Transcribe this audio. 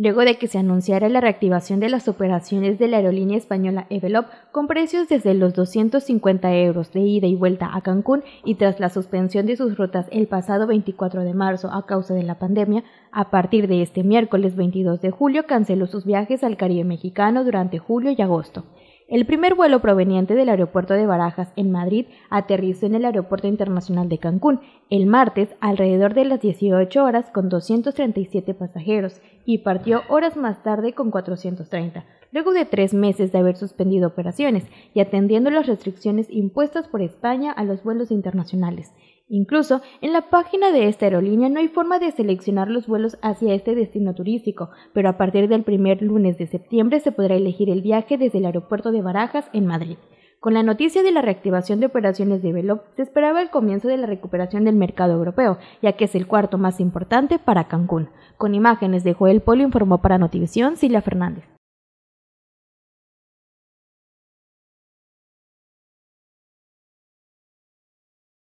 luego de que se anunciara la reactivación de las operaciones de la aerolínea española Evelop con precios desde los 250 euros de ida y vuelta a Cancún y tras la suspensión de sus rutas el pasado 24 de marzo a causa de la pandemia, a partir de este miércoles 22 de julio canceló sus viajes al Caribe mexicano durante julio y agosto. El primer vuelo proveniente del aeropuerto de Barajas en Madrid aterrizó en el Aeropuerto Internacional de Cancún el martes alrededor de las 18 horas con 237 pasajeros y partió horas más tarde con 430, luego de tres meses de haber suspendido operaciones y atendiendo las restricciones impuestas por España a los vuelos internacionales. Incluso en la página de esta aerolínea no hay forma de seleccionar los vuelos hacia este destino turístico, pero a partir del primer lunes de septiembre se podrá elegir el viaje desde el aeropuerto de Barajas en Madrid. Con la noticia de la reactivación de operaciones de Velop, se esperaba el comienzo de la recuperación del mercado europeo, ya que es el cuarto más importante para Cancún. Con imágenes de Joel Polo informó para Notivisión Silvia Fernández.